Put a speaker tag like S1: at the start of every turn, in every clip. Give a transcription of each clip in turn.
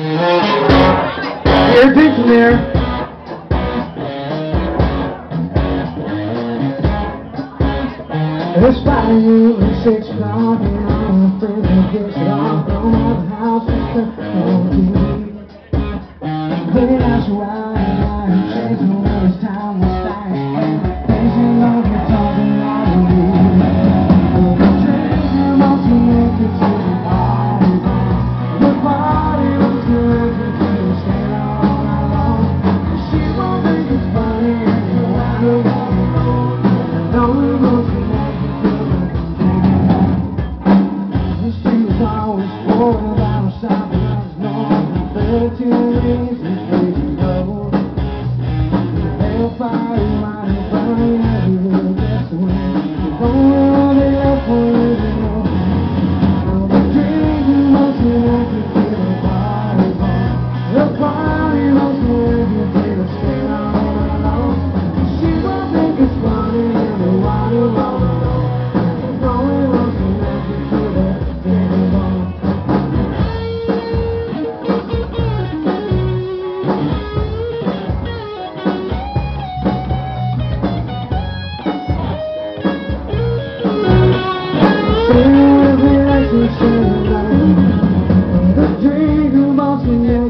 S1: Air Dixon there. It's by you at six o'clock and I'm afraid to get off from my house just to hold you. Maybe north of 13 reasons crazy road. Hellfire might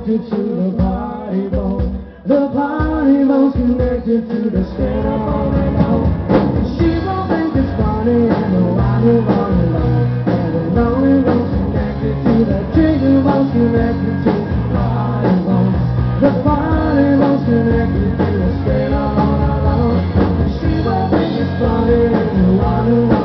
S1: connected to the body bone. The body bone's connected to the skin up on the nose. She won't think it's funny and the water won't alone. And the lonely bone's connected to the trigger bone's connected to the body bone. The body bone's connected to the skin up on the nose. She won't think it's funny and the water won't